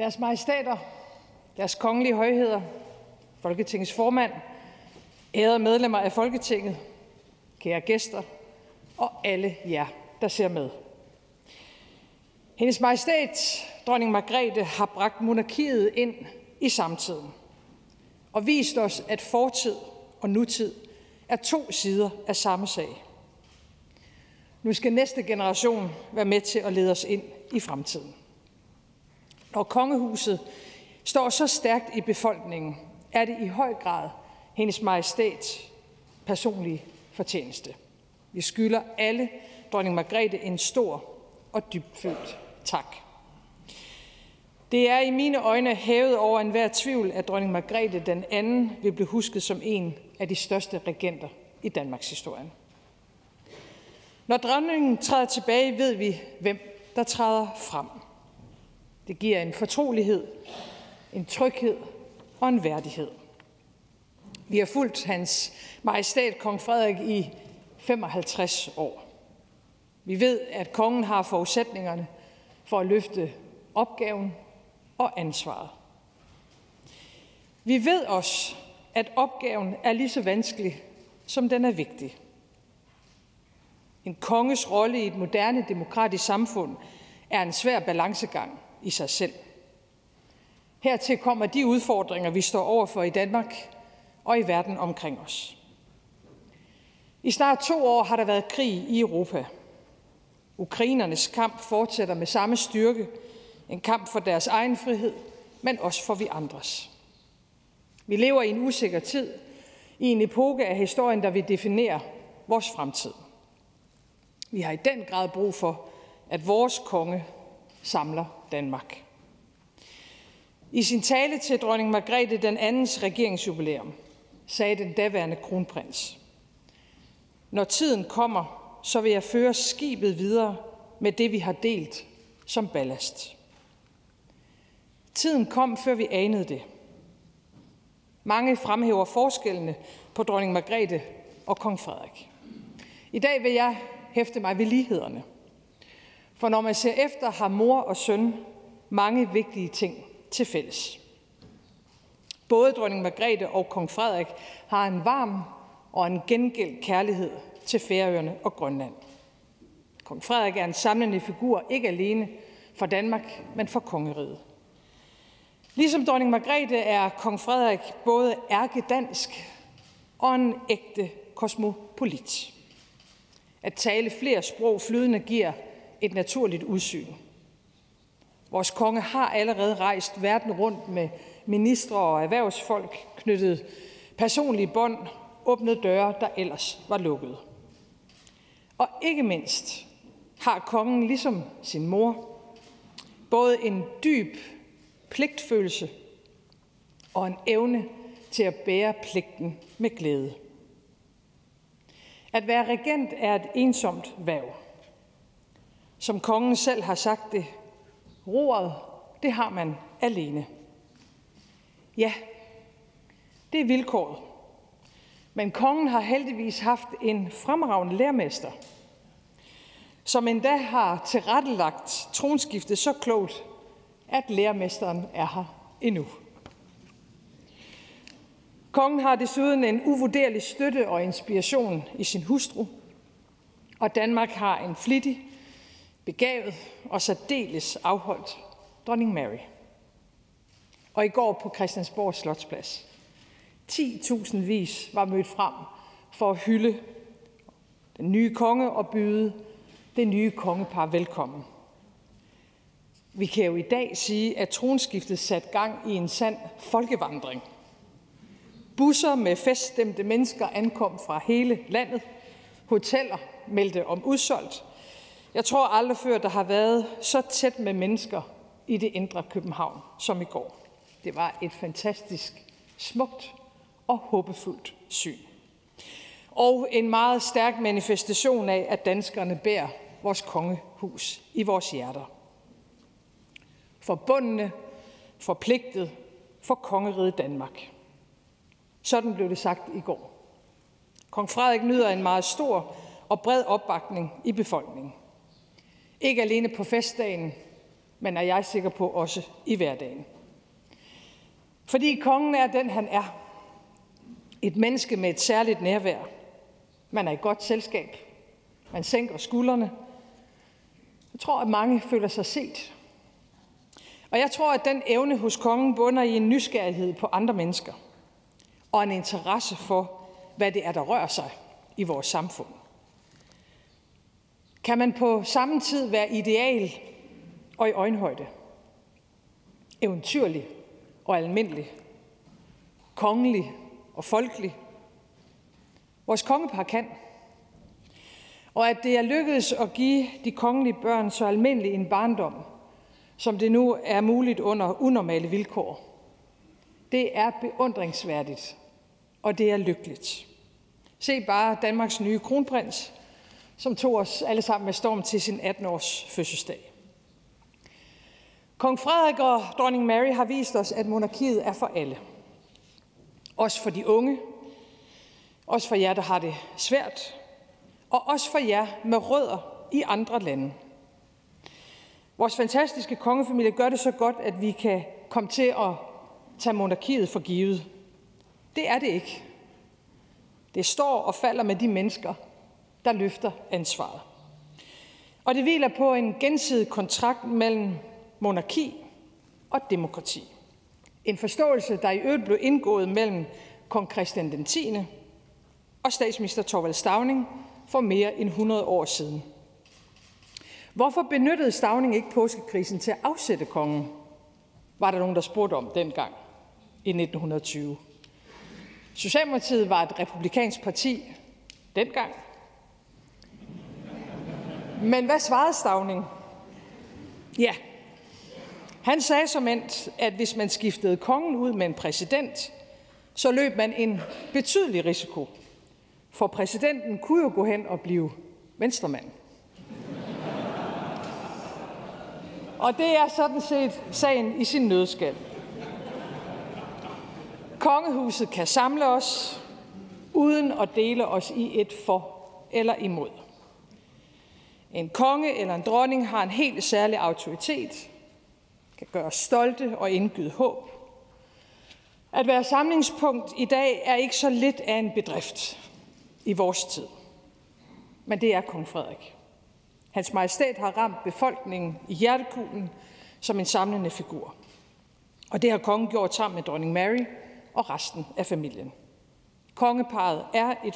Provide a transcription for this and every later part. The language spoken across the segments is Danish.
Deres majestæter, deres kongelige højheder, Folketingets formand, ærede medlemmer af Folketinget, kære gæster og alle jer, der ser med. Hendes Majestæt, dronning Margrethe, har bragt monarkiet ind i samtiden og vist os, at fortid og nutid er to sider af samme sag. Nu skal næste generation være med til at lede os ind i fremtiden. Når kongehuset står så stærkt i befolkningen, er det i høj grad hendes majestæt personlige fortjeneste. Vi skylder alle dronning Margrethe en stor og dybfølt tak. Det er i mine øjne hævet over enhver tvivl, at dronning Margrethe den anden vil blive husket som en af de største regenter i Danmarks historie. Når dronningen træder tilbage, ved vi, hvem der træder frem. Det giver en fortrolighed, en tryghed og en værdighed. Vi har fulgt hans majestæt kong Frederik i 55 år. Vi ved, at kongen har forudsætningerne for at løfte opgaven og ansvaret. Vi ved også, at opgaven er lige så vanskelig, som den er vigtig. En konges rolle i et moderne demokratisk samfund er en svær balancegang i sig selv. Hertil kommer de udfordringer, vi står overfor i Danmark og i verden omkring os. I snart to år har der været krig i Europa. Ukrainernes kamp fortsætter med samme styrke. En kamp for deres egen frihed, men også for vi andres. Vi lever i en usikker tid, i en epoke af historien, der vil definere vores fremtid. Vi har i den grad brug for, at vores konge samler Danmark. I sin tale til dronning Margrethe den andens regeringsjubilæum sagde den daværende kronprins, når tiden kommer, så vil jeg føre skibet videre med det, vi har delt som ballast. Tiden kom, før vi anede det. Mange fremhæver forskellene på dronning Margrethe og kong Frederik. I dag vil jeg hæfte mig ved lighederne. For når man ser efter, har mor og søn mange vigtige ting til fælles. Både dronning Margrethe og kong Frederik har en varm og en gengæld kærlighed til Færøerne og Grønland. Kong Frederik er en samlende figur, ikke alene for Danmark, men for kongeriget. Ligesom dronning Margrethe er kong Frederik både ærkedansk og en ægte kosmopolit. At tale flere sprog flydende giver et naturligt udsyn. Vores konge har allerede rejst verden rundt med ministre og erhvervsfolk, knyttet personlige bånd, åbnet døre, der ellers var lukket. Og ikke mindst har kongen, ligesom sin mor, både en dyb pligtfølelse og en evne til at bære pligten med glæde. At være regent er et ensomt værv. Som kongen selv har sagt det, roret, det har man alene. Ja, det er vilkåret. Men kongen har heldigvis haft en fremragende lærmester, som endda har tilrettelagt tronskiftet så klogt, at lærmesteren er her endnu. Kongen har desuden en uvurderlig støtte og inspiration i sin hustru, og Danmark har en flittig, begavet og særdeles afholdt dronning Mary. Og i går på Christiansborg Slotsplads. 10.000 vis var mødt frem for at hylde den nye konge og byde det nye kongepar velkommen. Vi kan jo i dag sige, at tronskiftet satte gang i en sand folkevandring. Busser med feststemte mennesker ankom fra hele landet. Hoteller meldte om udsolgt. Jeg tror aldrig før, der har været så tæt med mennesker i det indre København som i går. Det var et fantastisk smukt og håbefuldt syn. Og en meget stærk manifestation af, at danskerne bærer vores kongehus i vores hjerter. Forbundne, forpligtet for kongeriget Danmark. Sådan blev det sagt i går. Kong Frederik nyder en meget stor og bred opbakning i befolkningen. Ikke alene på festdagen, men er jeg sikker på også i hverdagen. Fordi kongen er den, han er. Et menneske med et særligt nærvær. Man er i godt selskab. Man sænker skuldrene. Jeg tror, at mange føler sig set. Og jeg tror, at den evne hos kongen bunder i en nysgerrighed på andre mennesker og en interesse for, hvad det er, der rører sig i vores samfund. Kan man på samme tid være ideal og i øjenhøjde? Eventyrlig og almindelig? Kongelig og folkelig? Vores kongepar kan. Og at det er lykkedes at give de kongelige børn så almindelig en barndom, som det nu er muligt under unormale vilkår, det er beundringsværdigt, og det er lykkeligt. Se bare Danmarks nye kronprins, som tog os alle sammen med storm til sin 18-års fødselsdag. Kong Frederik og dronning Mary har vist os, at monarkiet er for alle. Også for de unge, også for jer, der har det svært, og også for jer med rødder i andre lande. Vores fantastiske kongefamilie gør det så godt, at vi kan komme til at tage monarkiet for givet. Det er det ikke. Det står og falder med de mennesker, der løfter ansvaret. Og det hviler på en gensidig kontrakt mellem monarki og demokrati. En forståelse, der i øvrigt blev indgået mellem kong Christian den 10. og statsminister Torvald Stavning for mere end 100 år siden. Hvorfor benyttede Stavning ikke påskekrisen til at afsætte kongen? Var der nogen, der spurgte om dengang i 1920. Socialdemokratiet var et republikansk parti dengang. Men hvad svarede Stavning? Ja, han sagde som endt, at hvis man skiftede kongen ud med en præsident, så løb man en betydelig risiko. For præsidenten kunne jo gå hen og blive venstremand. Og det er sådan set sagen i sin nødskal. Kongehuset kan samle os, uden at dele os i et for eller imod. En konge eller en dronning har en helt særlig autoritet, kan gøre os stolte og indgyde håb. At være samlingspunkt i dag er ikke så lidt af en bedrift i vores tid. Men det er kong Frederik. Hans majestæt har ramt befolkningen i hjertekuglen som en samlende figur. Og det har kongen gjort sammen med dronning Mary og resten af familien. Kongeparet er et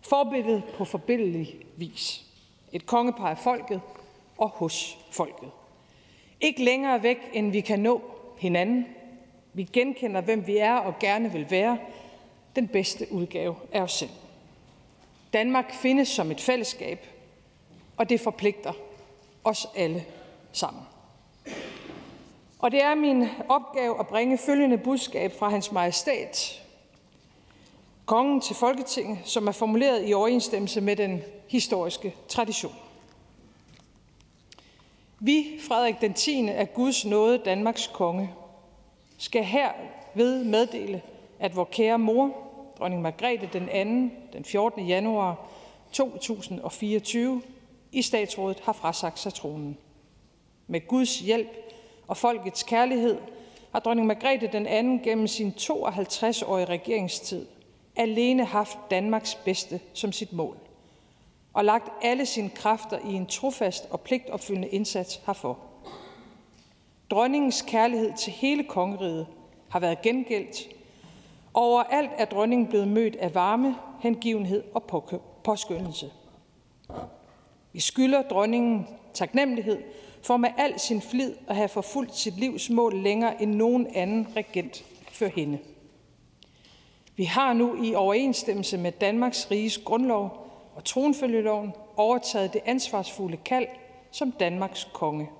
forbillede på forbindelig vis. Et kongepar af folket og hos folket. Ikke længere væk, end vi kan nå hinanden. Vi genkender, hvem vi er og gerne vil være. Den bedste udgave af os selv. Danmark findes som et fællesskab, og det forpligter os alle sammen. Og det er min opgave at bringe følgende budskab fra hans majestæt, kongen til Folketinget, som er formuleret i overensstemmelse med den historiske tradition. Vi, Frederik den 10. af Guds nåde, Danmarks konge, skal herved meddele, at vor kære mor, dronning Margrethe den 2. den 14. januar 2024 i statsrådet har frasagt sig tronen. Med Guds hjælp og folkets kærlighed har dronning Margrethe den 2. gennem sin 52-årige regeringstid alene haft Danmarks bedste som sit mål og lagt alle sine kræfter i en trofast og pligtopfyldende indsats herfor. Dronningens kærlighed til hele kongeriget har været gengældt. Overalt er dronningen blevet mødt af varme, hengivenhed og påskyndelse. Vi skylder dronningen taknemmelighed for med al sin flid at have forfulgt sit livs mål længere end nogen anden regent før hende. Vi har nu i overensstemmelse med Danmarks Riges grundlov og tronfølgeloven overtaget det ansvarsfulde kald som Danmarks konge.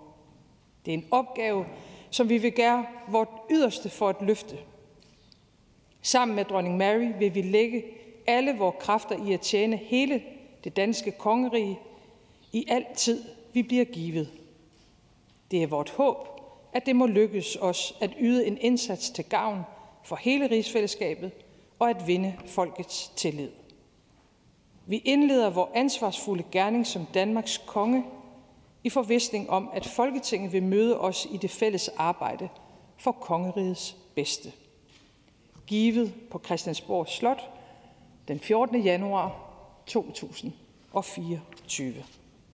Det er en opgave, som vi vil gøre vort yderste for at løfte. Sammen med dronning Mary vil vi lægge alle vores kræfter i at tjene hele det danske kongerige i al tid, vi bliver givet. Det er vort håb, at det må lykkes os at yde en indsats til gavn for hele rigsfællesskabet og at vinde folkets tillid. Vi indleder vores ansvarsfulde gerning som Danmarks konge i forvisning om, at Folketinget vil møde os i det fælles arbejde for kongerigets bedste. Givet på Christiansborg Slot den 14. januar 2024.